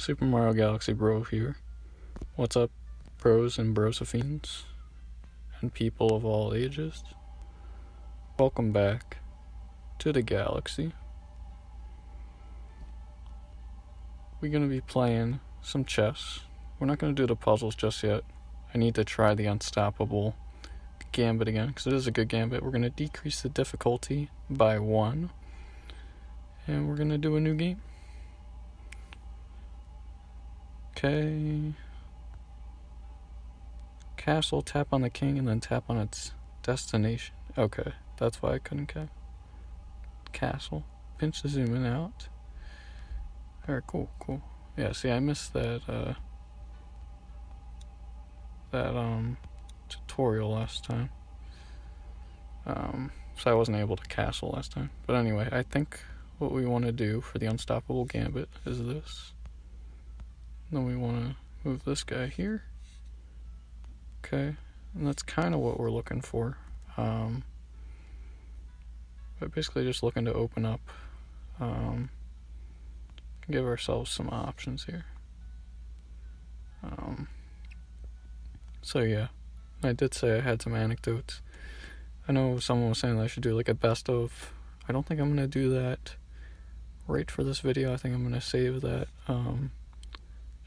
Super Mario Galaxy Bro here. What's up, bros and brosophines, and people of all ages? Welcome back to the galaxy. We're gonna be playing some chess. We're not gonna do the puzzles just yet. I need to try the unstoppable gambit again because it is a good gambit. We're gonna decrease the difficulty by one, and we're gonna do a new game. Okay. Castle, tap on the king, and then tap on its destination. Okay, that's why I couldn't. Castle. Pinch the zoom in out. Alright, cool, cool. Yeah, see, I missed that, uh, that, um, tutorial last time. Um, so I wasn't able to castle last time. But anyway, I think what we want to do for the Unstoppable Gambit is this. Then we want to move this guy here. Okay, and that's kind of what we're looking for. Um, but basically just looking to open up, um, give ourselves some options here. Um, so yeah, I did say I had some anecdotes. I know someone was saying I should do like a best of. I don't think I'm gonna do that right for this video. I think I'm gonna save that. Um,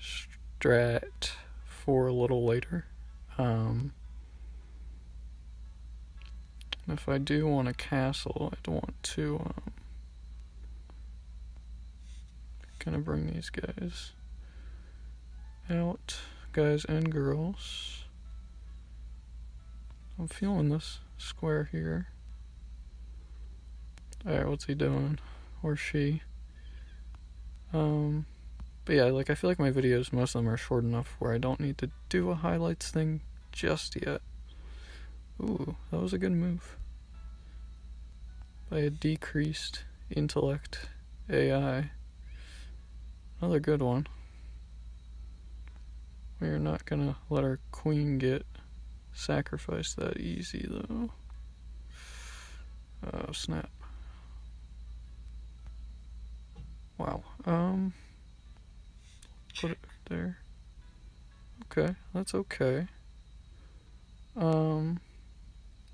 strat for a little later. Um, if I do want a castle, I'd want to um, kind of bring these guys out, guys and girls. I'm feeling this square here. Alright, what's he doing? Or she? Um, but yeah, like I feel like my videos, most of them are short enough where I don't need to do a highlights thing just yet. Ooh, that was a good move. By a decreased intellect AI. Another good one. We are not gonna let our queen get sacrificed that easy though. Oh snap. Wow. Um put it there. Okay, that's okay. Um,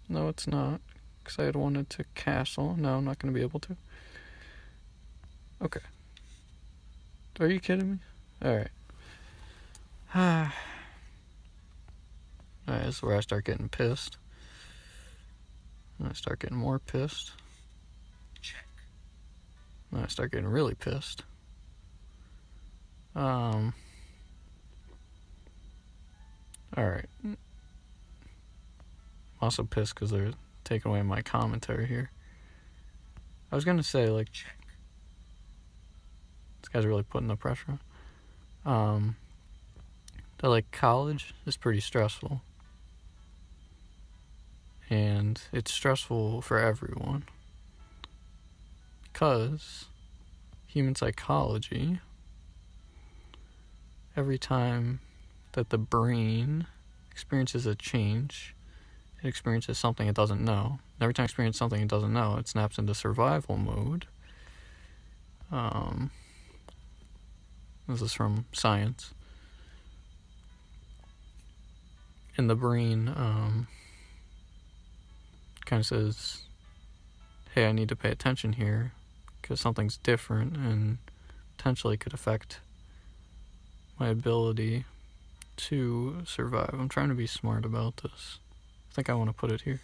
no, it's not. Because I had wanted to castle. No, I'm not going to be able to. Okay. Are you kidding me? Alright. Alright, this is where I start getting pissed. And I start getting more pissed. Check. And I start getting really pissed. Um. Alright. I'm also pissed because they're taking away my commentary here. I was gonna say, like, Check. this guy's really putting the pressure on. Um, that, like, college is pretty stressful. And it's stressful for everyone. Because human psychology every time that the brain experiences a change, it experiences something it doesn't know. Every time it experiences something it doesn't know, it snaps into survival mode. Um, this is from science. And the brain um, kind of says, hey, I need to pay attention here because something's different and potentially could affect my ability to survive. I'm trying to be smart about this. I think I want to put it here.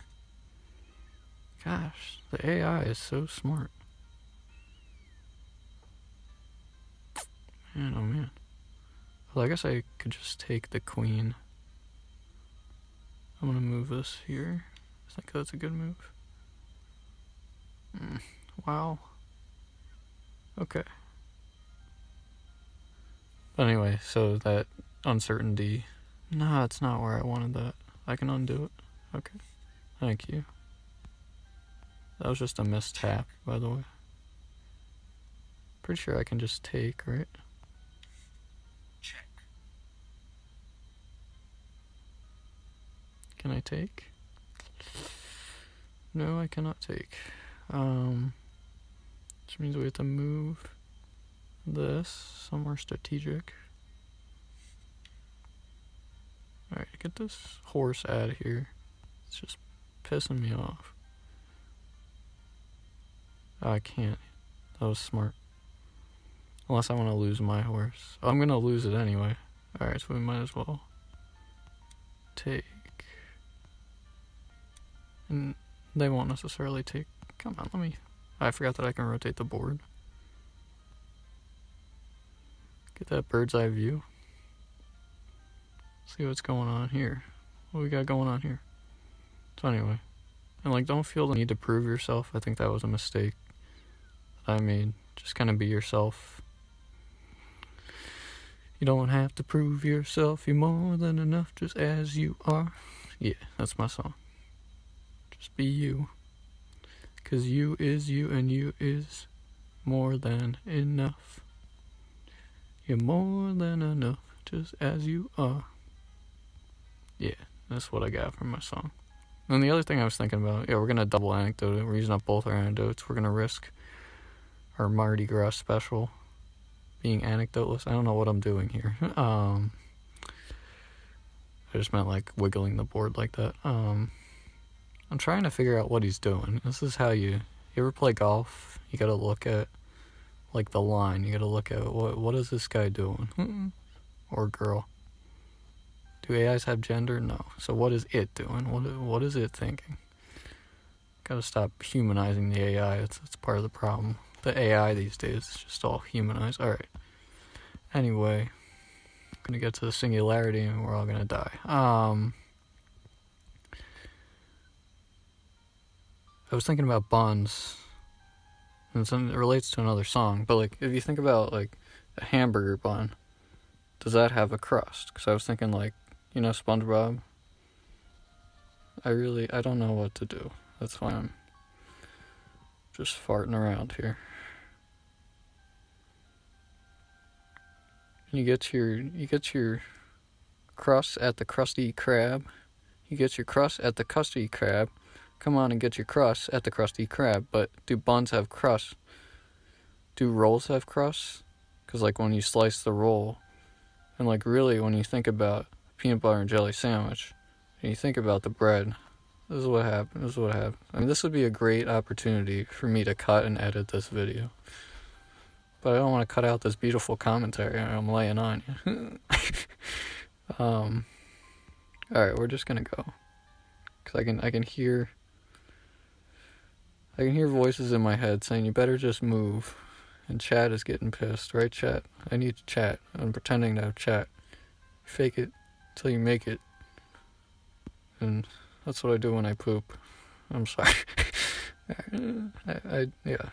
Gosh, the AI is so smart. Man, oh man. Well, I guess I could just take the queen. I'm gonna move this here. I think that's a good move. Mm, wow. Okay. Anyway, so that uncertainty. No, it's not where I wanted that. I can undo it. Okay. Thank you. That was just a mistap, by the way. Pretty sure I can just take, right? Check. Can I take? No, I cannot take. Um, which means we have to move this somewhere strategic. Alright, get this horse out of here. It's just pissing me off. Oh, I can't. That was smart. Unless I want to lose my horse. I'm going to lose it anyway. Alright, so we might as well take. And they won't necessarily take. Come on, let me. I forgot that I can rotate the board. Get that bird's eye view. See what's going on here. What we got going on here? So, anyway. And, like, don't feel the need to prove yourself. I think that was a mistake that I made. Just kind of be yourself. You don't have to prove yourself. You're more than enough just as you are. Yeah, that's my song. Just be you. Cause you is you and you is more than enough. You're more than enough just as you are. Yeah, that's what I got from my song. And the other thing I was thinking about, yeah, we're gonna double anecdote it. We're using up both our anecdotes. We're gonna risk our Mardi Gras special being anecdoteless. I don't know what I'm doing here. Um, I just meant like wiggling the board like that. Um, I'm trying to figure out what he's doing. This is how you you ever play golf? You got to look at like the line. You got to look at what what is this guy doing or girl. Do AIs have gender? No. So what is it doing? What what is it thinking? Got to stop humanizing the AI. It's it's part of the problem. The AI these days is just all humanized. All right. Anyway, I'm gonna get to the singularity, and we're all gonna die. Um. I was thinking about buns, and it relates to another song. But like, if you think about like a hamburger bun, does that have a crust? Because I was thinking like, you know, SpongeBob. I really, I don't know what to do. That's why I'm just farting around here. You get your, you get your crust at the Krusty Krab. You get your crust at the Krusty Krab come on and get your crust at the Krusty Krab. But do buns have crust? Do rolls have crust? Because, like, when you slice the roll, and, like, really, when you think about peanut butter and jelly sandwich, and you think about the bread, this is what happened. This is what happened. I mean, this would be a great opportunity for me to cut and edit this video. But I don't want to cut out this beautiful commentary I'm laying on you. um, all right, we're just gonna go because I can I can hear I can hear voices in my head saying, You better just move. And chat is getting pissed, right, chat? I need to chat. I'm pretending to have chat. Fake it till you make it. And that's what I do when I poop. I'm sorry. I, I, yeah.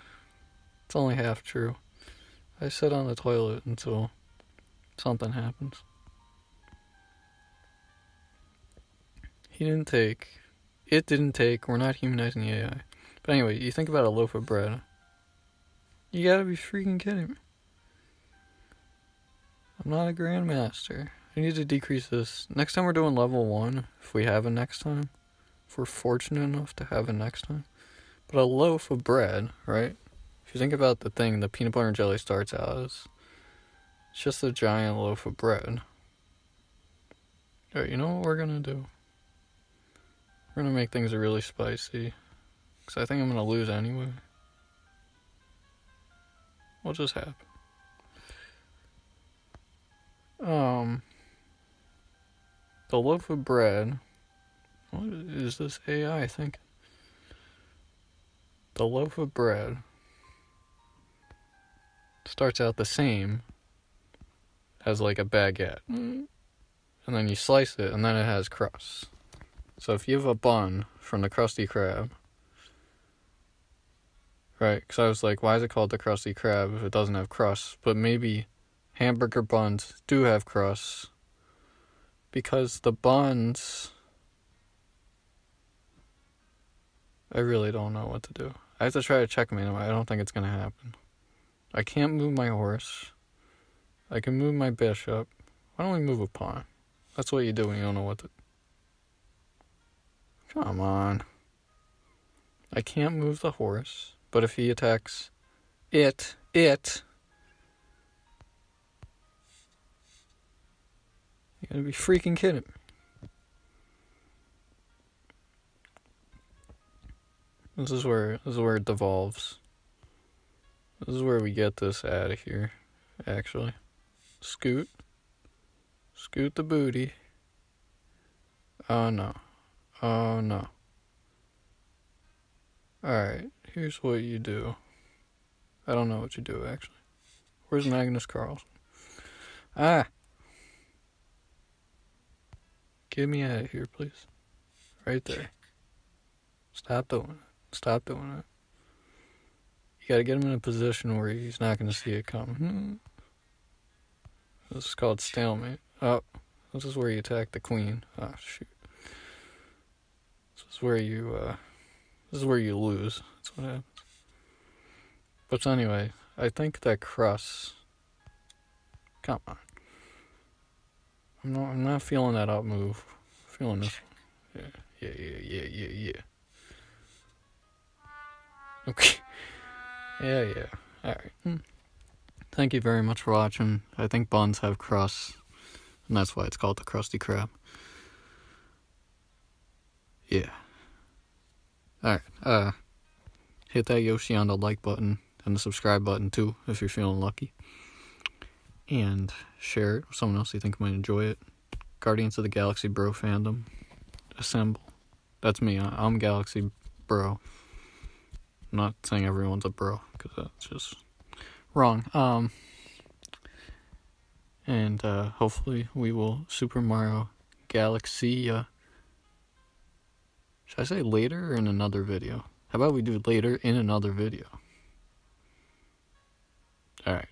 It's only half true. I sit on the toilet until something happens. He didn't take. It didn't take. We're not humanizing the AI. But anyway, you think about a loaf of bread. You gotta be freaking kidding me. I'm not a grandmaster. I need to decrease this. Next time we're doing level one, if we have a next time, if we're fortunate enough to have a next time. But a loaf of bread, right? If you think about the thing the peanut butter and jelly starts out as, it's just a giant loaf of bread. Alright, you know what we're gonna do? We're gonna make things really spicy. Because I think I'm going to lose anyway. What just happened? Um, the loaf of bread. What is this AI thinking? The loaf of bread starts out the same as like a baguette. And then you slice it, and then it has crust. So if you have a bun from the Krusty Krab, Right, because I was like, why is it called the Krusty Krab if it doesn't have crust? But maybe hamburger buns do have crust. Because the buns. I really don't know what to do. I have to try to checkmate him. I don't think it's going to happen. I can't move my horse. I can move my bishop. Why don't we move a pawn? That's what you do when you don't know what to. Come on. I can't move the horse. But if he attacks it, it. You gotta be freaking kidding. This is where this is where it devolves. This is where we get this out of here, actually. Scoot. Scoot the booty. Oh no. Oh no. Alright here's what you do. I don't know what you do actually. Where's Magnus Carlsen? Ah! Get me out of here, please. Right there. Stop doing it. Stop doing it. You gotta get him in a position where he's not gonna see it coming. Hmm. This is called stalemate. Oh, this is where you attack the queen. Oh shoot. This is where you uh this is where you lose. That's what happens. But anyway, I think that cross come on. I'm not I'm not feeling that up move. I'm feeling this one. Yeah, yeah, yeah, yeah, yeah, yeah. Okay. Yeah, yeah. Alright. Hmm. Thank you very much for watching. I think buns have crust, and that's why it's called the Krusty Krab. Yeah. Alright. Uh, hit that Yoshi on the like button and the subscribe button too if you're feeling lucky. And share it with someone else you think might enjoy it. Guardians of the Galaxy Bro fandom. Assemble. That's me. I'm Galaxy Bro. I'm not saying everyone's a bro because that's just wrong. Um, and uh, hopefully we will Super Mario Galaxy. Should I say later or in another video? How about we do later in another video? All right.